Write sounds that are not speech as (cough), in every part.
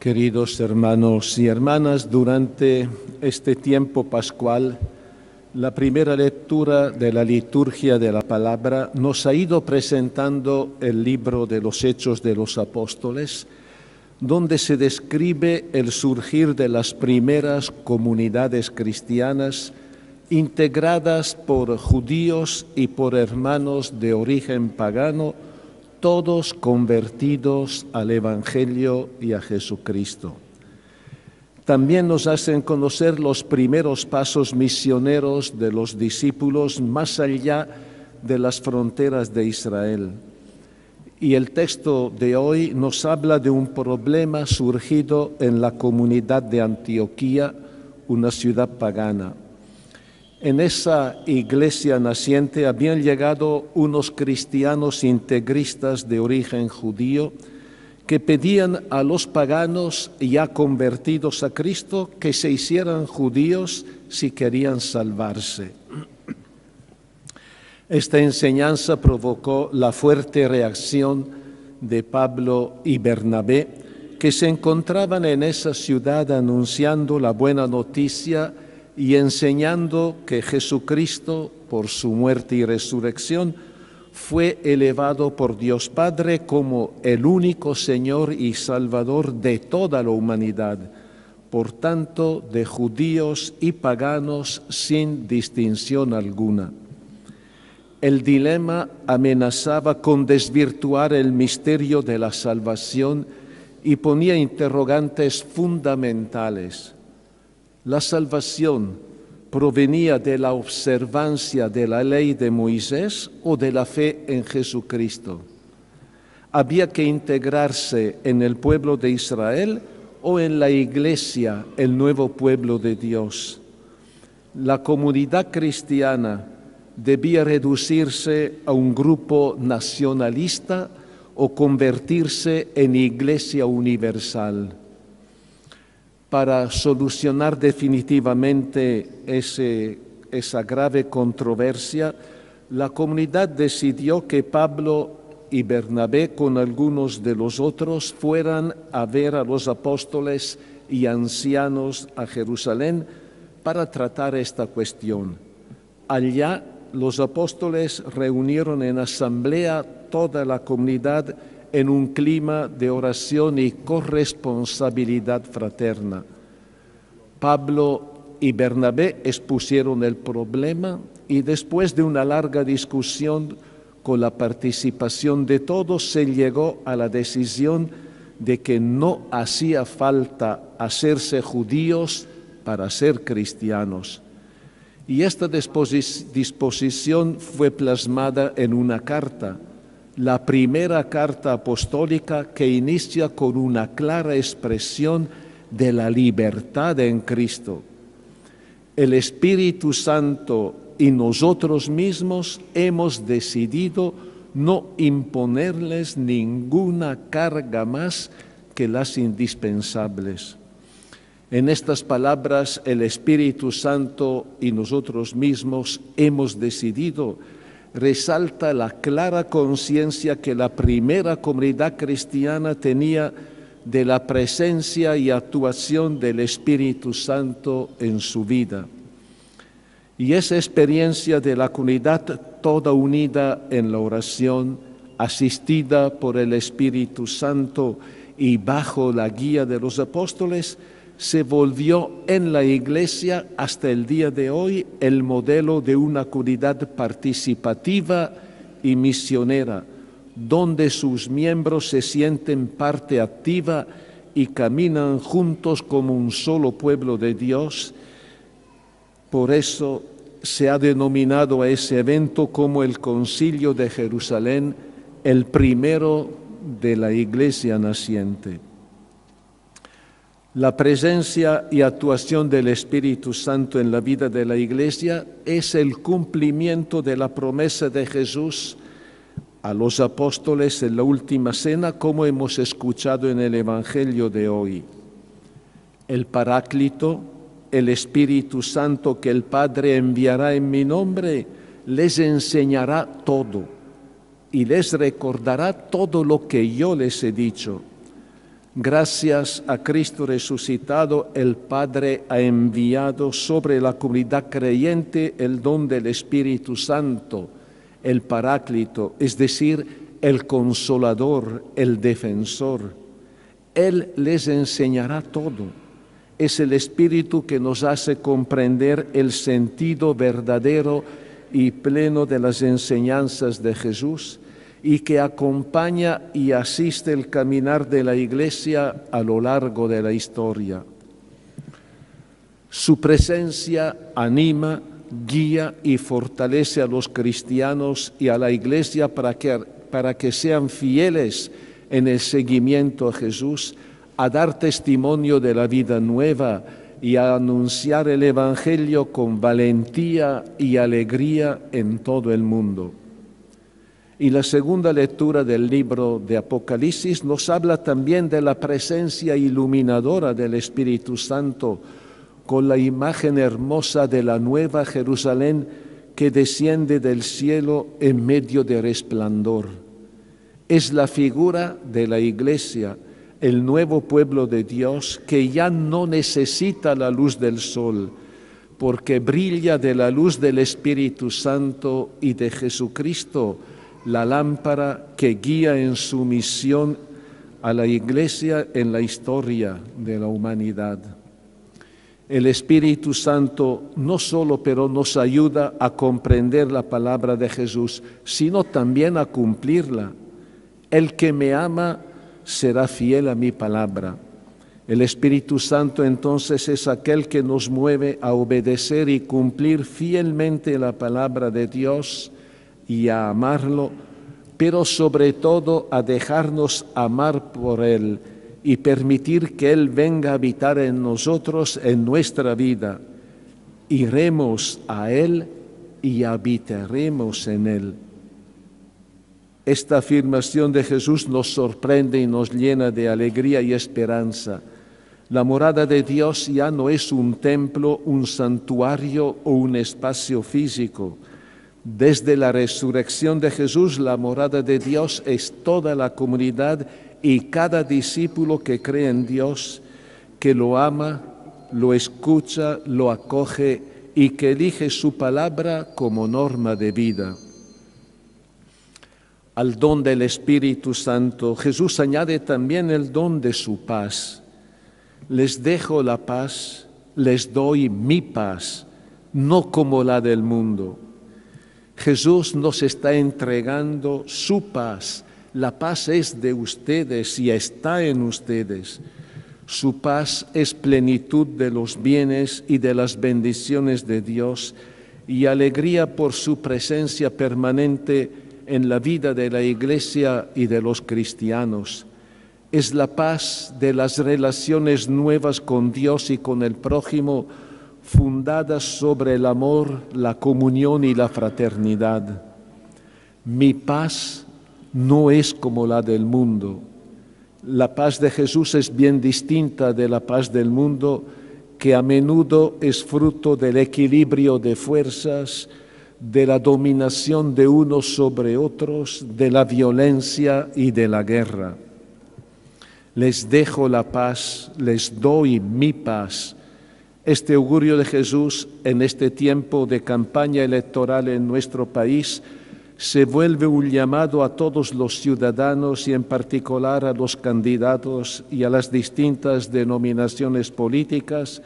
Queridos hermanos y hermanas, durante este tiempo pascual, la primera lectura de la liturgia de la palabra nos ha ido presentando el libro de los Hechos de los Apóstoles, donde se describe el surgir de las primeras comunidades cristianas integradas por judíos y por hermanos de origen pagano, todos convertidos al Evangelio y a Jesucristo. También nos hacen conocer los primeros pasos misioneros de los discípulos más allá de las fronteras de Israel. Y el texto de hoy nos habla de un problema surgido en la comunidad de Antioquía, una ciudad pagana. En esa iglesia naciente habían llegado unos cristianos integristas de origen judío que pedían a los paganos ya convertidos a Cristo que se hicieran judíos si querían salvarse. Esta enseñanza provocó la fuerte reacción de Pablo y Bernabé, que se encontraban en esa ciudad anunciando la buena noticia y enseñando que Jesucristo, por su muerte y resurrección, fue elevado por Dios Padre como el único Señor y Salvador de toda la humanidad, por tanto de judíos y paganos sin distinción alguna. El dilema amenazaba con desvirtuar el misterio de la salvación y ponía interrogantes fundamentales. La salvación provenía de la observancia de la ley de Moisés o de la fe en Jesucristo. Había que integrarse en el pueblo de Israel o en la iglesia, el nuevo pueblo de Dios. La comunidad cristiana debía reducirse a un grupo nacionalista o convertirse en iglesia universal para solucionar definitivamente esa grave controversia, la comunidad decidió que Pablo y Bernabé con algunos de los otros fueran a ver a los apóstoles y ancianos a Jerusalén para tratar esta cuestión. Allá los apóstoles reunieron en asamblea toda la comunidad en un clima de oración y corresponsabilidad fraterna. Pablo y Bernabé expusieron el problema y después de una larga discusión con la participación de todos se llegó a la decisión de que no hacía falta hacerse judíos para ser cristianos. Y esta disposición fue plasmada en una carta la primera carta apostólica que inicia con una clara expresión de la libertad en Cristo. El Espíritu Santo y nosotros mismos hemos decidido no imponerles ninguna carga más que las indispensables. En estas palabras, el Espíritu Santo y nosotros mismos hemos decidido resalta la clara conciencia que la primera comunidad cristiana tenía de la presencia y actuación del Espíritu Santo en su vida. Y esa experiencia de la comunidad toda unida en la oración, asistida por el Espíritu Santo y bajo la guía de los apóstoles, se volvió en la Iglesia hasta el día de hoy el modelo de una comunidad participativa y misionera, donde sus miembros se sienten parte activa y caminan juntos como un solo pueblo de Dios. Por eso se ha denominado a ese evento como el Concilio de Jerusalén, el primero de la Iglesia naciente. La presencia y actuación del Espíritu Santo en la vida de la Iglesia es el cumplimiento de la promesa de Jesús a los apóstoles en la última cena, como hemos escuchado en el Evangelio de hoy. El Paráclito, el Espíritu Santo que el Padre enviará en mi nombre, les enseñará todo y les recordará todo lo que yo les he dicho Gracias a Cristo resucitado, el Padre ha enviado sobre la comunidad creyente el don del Espíritu Santo, el Paráclito, es decir, el Consolador, el Defensor. Él les enseñará todo. Es el Espíritu que nos hace comprender el sentido verdadero y pleno de las enseñanzas de Jesús y que acompaña y asiste el caminar de la Iglesia a lo largo de la historia. Su presencia anima, guía y fortalece a los cristianos y a la Iglesia para que, para que sean fieles en el seguimiento a Jesús, a dar testimonio de la vida nueva y a anunciar el Evangelio con valentía y alegría en todo el mundo. Y la segunda lectura del libro de Apocalipsis nos habla también de la presencia iluminadora del Espíritu Santo con la imagen hermosa de la nueva Jerusalén que desciende del cielo en medio de resplandor. Es la figura de la iglesia, el nuevo pueblo de Dios que ya no necesita la luz del sol, porque brilla de la luz del Espíritu Santo y de Jesucristo, la lámpara que guía en su misión a la Iglesia en la historia de la humanidad. El Espíritu Santo no solo pero nos ayuda a comprender la palabra de Jesús, sino también a cumplirla. El que me ama será fiel a mi palabra. El Espíritu Santo entonces es aquel que nos mueve a obedecer y cumplir fielmente la palabra de Dios y a amarlo, pero sobre todo a dejarnos amar por Él y permitir que Él venga a habitar en nosotros, en nuestra vida. Iremos a Él y habitaremos en Él. Esta afirmación de Jesús nos sorprende y nos llena de alegría y esperanza. La morada de Dios ya no es un templo, un santuario o un espacio físico desde la resurrección de Jesús, la morada de Dios es toda la comunidad y cada discípulo que cree en Dios, que lo ama, lo escucha, lo acoge y que elige su palabra como norma de vida. Al don del Espíritu Santo, Jesús añade también el don de su paz. Les dejo la paz, les doy mi paz, no como la del mundo. Jesús nos está entregando su paz. La paz es de ustedes y está en ustedes. Su paz es plenitud de los bienes y de las bendiciones de Dios y alegría por su presencia permanente en la vida de la Iglesia y de los cristianos. Es la paz de las relaciones nuevas con Dios y con el prójimo, fundadas sobre el amor, la comunión y la fraternidad. Mi paz no es como la del mundo. La paz de Jesús es bien distinta de la paz del mundo, que a menudo es fruto del equilibrio de fuerzas, de la dominación de unos sobre otros, de la violencia y de la guerra. Les dejo la paz, les doy mi paz este augurio de Jesús en este tiempo de campaña electoral en nuestro país se vuelve un llamado a todos los ciudadanos y en particular a los candidatos y a las distintas denominaciones políticas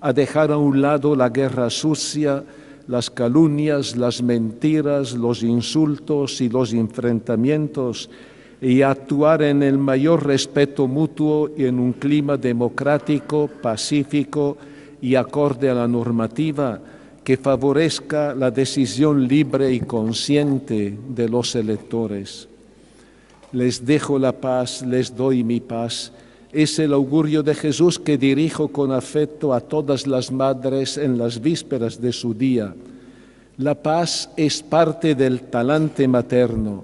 a dejar a un lado la guerra sucia, las calumnias, las mentiras, los insultos y los enfrentamientos y a actuar en el mayor respeto mutuo y en un clima democrático, pacífico, y acorde a la normativa que favorezca la decisión libre y consciente de los electores. Les dejo la paz, les doy mi paz. Es el augurio de Jesús que dirijo con afecto a todas las madres en las vísperas de su día. La paz es parte del talante materno.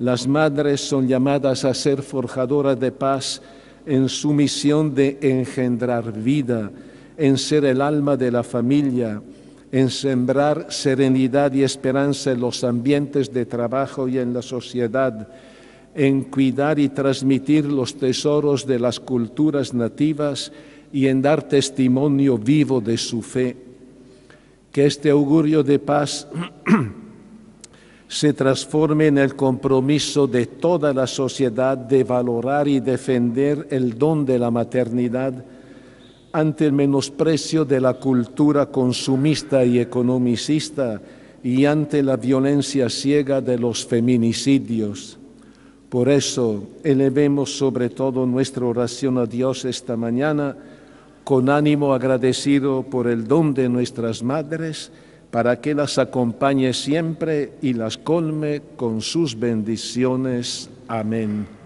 Las madres son llamadas a ser forjadoras de paz en su misión de engendrar vida, en ser el alma de la familia, en sembrar serenidad y esperanza en los ambientes de trabajo y en la sociedad, en cuidar y transmitir los tesoros de las culturas nativas y en dar testimonio vivo de su fe. Que este augurio de paz (clears throat) se transforme en el compromiso de toda la sociedad de valorar y defender el don de la maternidad ante el menosprecio de la cultura consumista y economicista y ante la violencia ciega de los feminicidios. Por eso elevemos sobre todo nuestra oración a Dios esta mañana con ánimo agradecido por el don de nuestras madres, para que las acompañe siempre y las colme con sus bendiciones. Amén.